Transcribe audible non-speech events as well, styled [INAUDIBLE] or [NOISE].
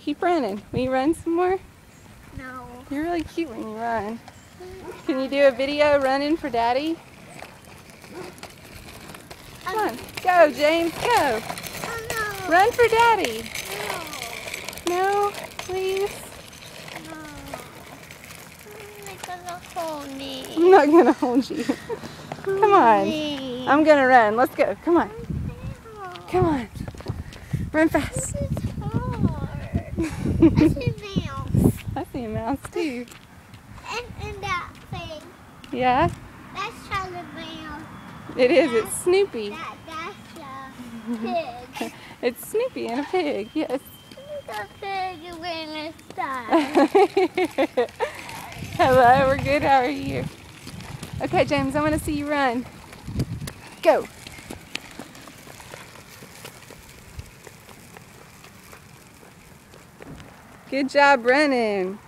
keep running. Will you run some more? No. You're really cute when you run. [LAUGHS] Can you do a video running for Daddy? Come on. Go, James, go. Oh no. Run for Daddy. No. No, please. No. They're gonna hold me. I'm not to hold you. Come on. Please. I'm going to run. Let's go. Come on. Come on. Run fast. This is hard. I see a mouse. I see a mouse too. And, and that thing. Yeah, That's Charlie Brown. it is. It's Snoopy. That, that's a pig. [LAUGHS] It's Snoopy and a pig. Yes. the pig a [LAUGHS] star. Hello, we're good. How are you? Okay, James, I want to see you run. Go. Good job running.